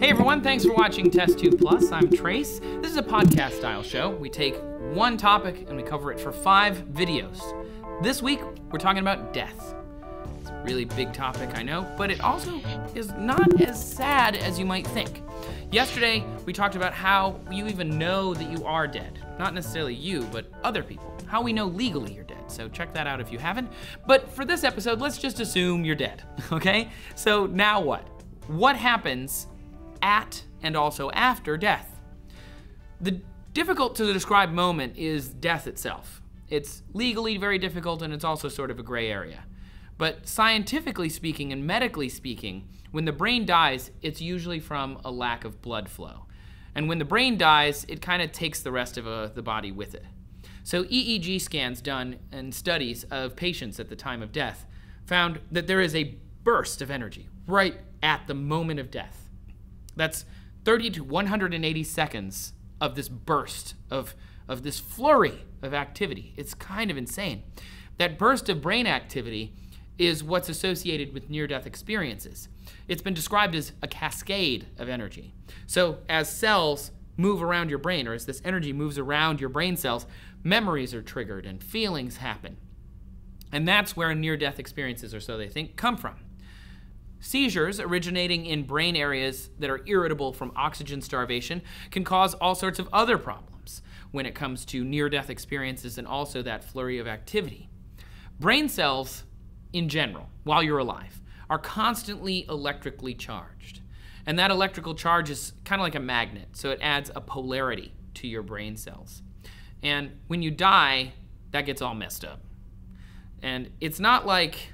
Hey everyone, thanks for watching Test Tube Plus. I'm Trace. This is a podcast style show. We take one topic and we cover it for five videos. This week, we're talking about death. It's a really big topic, I know, but it also is not as sad as you might think. Yesterday, we talked about how you even know that you are dead. Not necessarily you, but other people. How we know legally you're dead. So check that out if you haven't. But for this episode, let's just assume you're dead, okay? So now what? What happens at and also after death. The difficult to describe moment is death itself. It's legally very difficult and it's also sort of a gray area. But scientifically speaking and medically speaking, when the brain dies, it's usually from a lack of blood flow. And when the brain dies, it kind of takes the rest of uh, the body with it. So EEG scans done in studies of patients at the time of death found that there is a burst of energy right at the moment of death. That's 30 to 180 seconds of this burst of, of this flurry of activity. It's kind of insane. That burst of brain activity is what's associated with near death experiences. It's been described as a cascade of energy. So, as cells move around your brain, or as this energy moves around your brain cells, memories are triggered and feelings happen. And that's where near death experiences, or so they think, come from. Seizures originating in brain areas that are irritable from oxygen starvation can cause all sorts of other problems when it comes to near death experiences and also that flurry of activity. Brain cells, in general, while you're alive, are constantly electrically charged. And that electrical charge is kind of like a magnet, so it adds a polarity to your brain cells. And when you die, that gets all messed up. And it's not like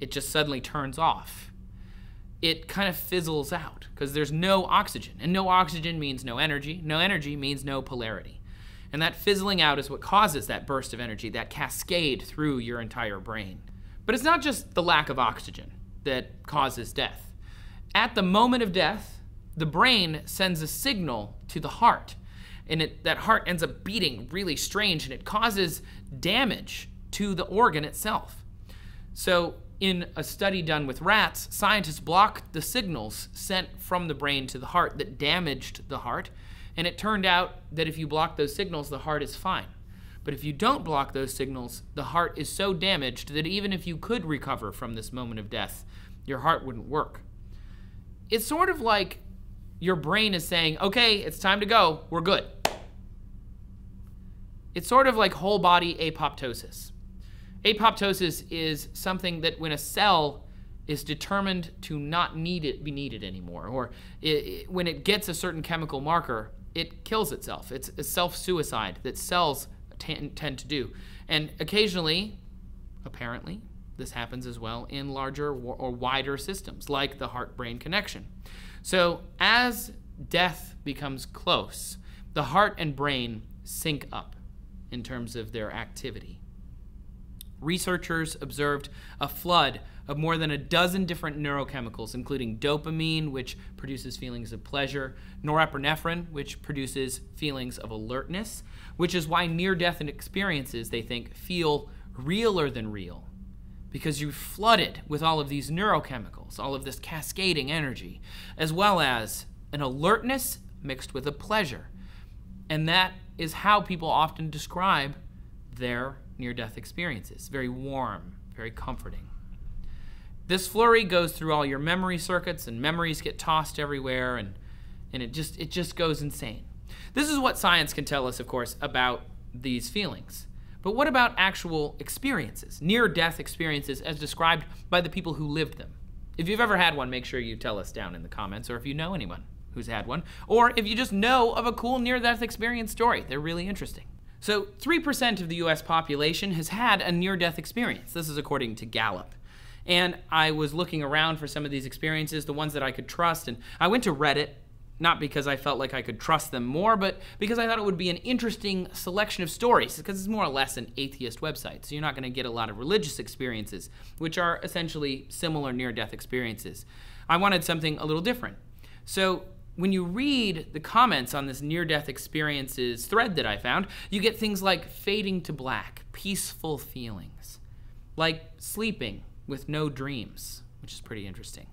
it just suddenly turns off. It kind of fizzles out because there's no oxygen. And no oxygen means no energy. No energy means no polarity. And that fizzling out is what causes that burst of energy, that cascade through your entire brain. But it's not just the lack of oxygen that causes death. At the moment of death, the brain sends a signal to the heart. And it, that heart ends up beating really strange and it causes damage to the organ itself. So in a study done with rats, scientists blocked the signals sent from the brain to the heart that damaged the heart. And it turned out that if you block those signals, the heart is fine. But if you don't block those signals, the heart is so damaged that even if you could recover from this moment of death, your heart wouldn't work. It's sort of like your brain is saying, okay, it's time to go, we're good. It's sort of like whole body apoptosis. Apoptosis is something that when a cell is determined to not need it be needed anymore, or it, it, when it gets a certain chemical marker, it kills itself. It's a self-suicide that cells tend to do. And occasionally, apparently, this happens as well in larger or wider systems, like the heart-brain connection. So as death becomes close, the heart and brain sync up in terms of their activity researchers observed a flood of more than a dozen different neurochemicals, including dopamine, which produces feelings of pleasure, norepinephrine, which produces feelings of alertness, which is why near death experiences, they think, feel realer than real. Because you're flooded with all of these neurochemicals, all of this cascading energy, as well as an alertness mixed with a pleasure. And that is how people often describe their near death experiences. Very warm, very comforting. This flurry goes through all your memory circuits, and memories get tossed everywhere, and, and it, just, it just goes insane. This is what science can tell us, of course, about these feelings. But what about actual experiences, near death experiences as described by the people who lived them? If you've ever had one, make sure you tell us down in the comments, or if you know anyone who's had one, or if you just know of a cool near death experience story. They're really interesting. So 3% of the US population has had a near-death experience. This is according to Gallup. And I was looking around for some of these experiences, the ones that I could trust, and I went to Reddit, not because I felt like I could trust them more, but because I thought it would be an interesting selection of stories, because it's more or less an atheist website, so you're not going to get a lot of religious experiences, which are essentially similar near-death experiences. I wanted something a little different. So when you read the comments on this near death experiences thread that I found, you get things like fading to black, peaceful feelings, like sleeping with no dreams, which is pretty interesting.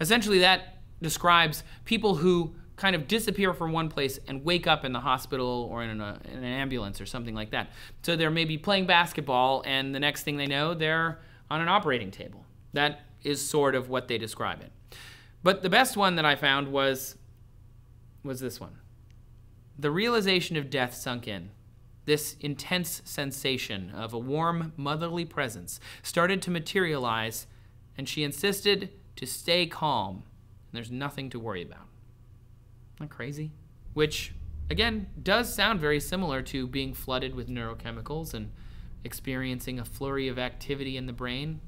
Essentially, that describes people who kind of disappear from one place and wake up in the hospital or in, a, in an ambulance or something like that. So they're maybe playing basketball, and the next thing they know, they're on an operating table. That is sort of what they describe it. But the best one that I found was was this one. The realization of death sunk in. This intense sensation of a warm motherly presence started to materialize, and she insisted to stay calm. And there's nothing to worry about. That crazy? Which, again, does sound very similar to being flooded with neurochemicals and experiencing a flurry of activity in the brain.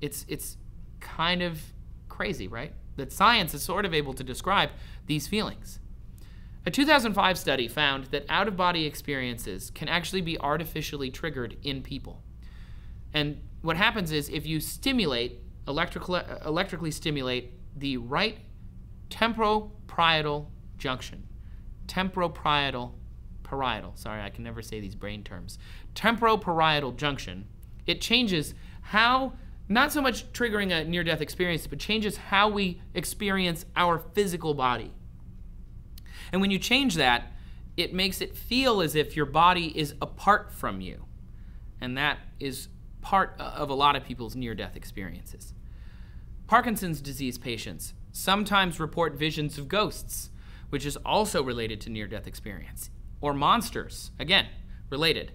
It's, it's kind of crazy, right? That science is sort of able to describe these feelings. A 2005 study found that out of body experiences can actually be artificially triggered in people. And what happens is if you stimulate, electrical, electrically stimulate the right temporoparietal junction, temporoparietal, parietal, sorry, I can never say these brain terms, temporoparietal junction, it changes how not so much triggering a near death experience, but changes how we experience our physical body. And when you change that, it makes it feel as if your body is apart from you. And that is part of a lot of people's near death experiences. Parkinson's disease patients sometimes report visions of ghosts, which is also related to near death experience, or monsters, again, related.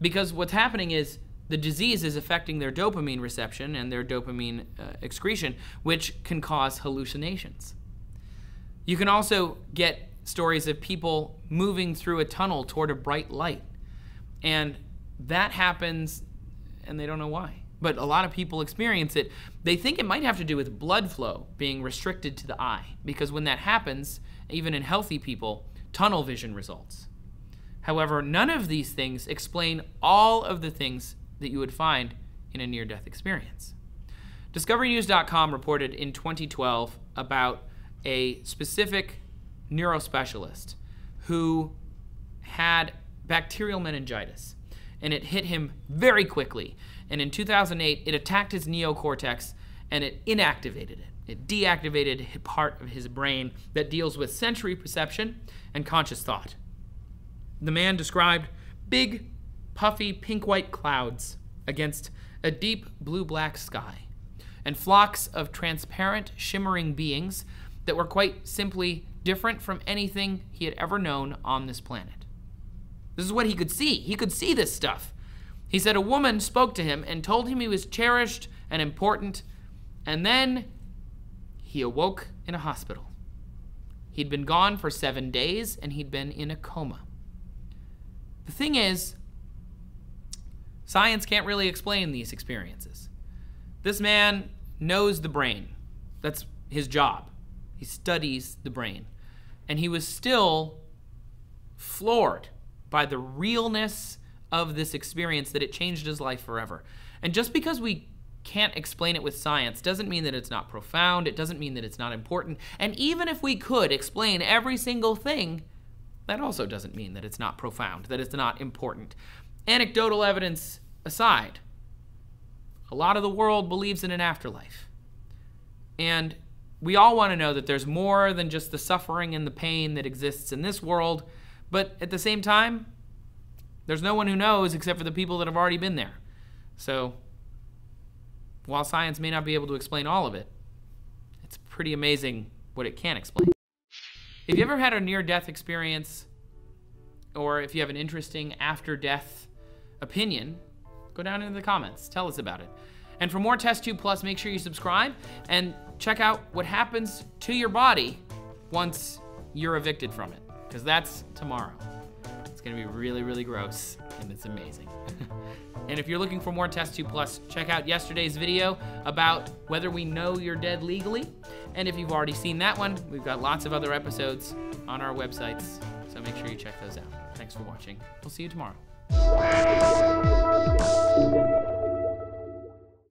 Because what's happening is the disease is affecting their dopamine reception and their dopamine uh, excretion, which can cause hallucinations. You can also get stories of people moving through a tunnel toward a bright light. And that happens, and they don't know why. But a lot of people experience it. They think it might have to do with blood flow being restricted to the eye, because when that happens, even in healthy people, tunnel vision results. However, none of these things explain all of the things that you would find in a near death experience. DiscoveryNews.com reported in 2012 about a specific neurospecialist who had bacterial meningitis and it hit him very quickly. And in 2008, it attacked his neocortex and it inactivated it. It deactivated part of his brain that deals with sensory perception and conscious thought. The man described big, puffy pink white clouds against a deep blue black sky and flocks of transparent, shimmering beings that were quite simply different from anything he had ever known on this planet. This is what he could see. He could see this stuff. He said a woman spoke to him and told him he was cherished and important, and then he awoke in a hospital. He'd been gone for seven days and he'd been in a coma. The thing is, science can't really explain these experiences. This man knows the brain. That's his job. He studies the brain. And he was still floored by the realness of this experience that it changed his life forever. And just because we can't explain it with science doesn't mean that it's not profound, it doesn't mean that it's not important. And even if we could explain every single thing, that also doesn't mean that it's not profound, that it's not important. Anecdotal evidence aside, a lot of the world believes in an afterlife. And we all want to know that there's more than just the suffering and the pain that exists in this world, but at the same time, there's no one who knows except for the people that have already been there. So, while science may not be able to explain all of it, it's pretty amazing what it can explain. If you ever had a near death experience, or if you have an interesting after death opinion, go down into the comments. Tell us about it. And for more Test Tube Plus, make sure you subscribe and check out what happens to your body once you're evicted from it, because that's tomorrow. It's gonna be really, really gross, and it's amazing. and if you're looking for more Test Tube Plus, check out yesterday's video about whether we know you're dead legally. And if you've already seen that one, we've got lots of other episodes on our websites, so make sure you check those out. Thanks for watching. We'll see you tomorrow. Thank you.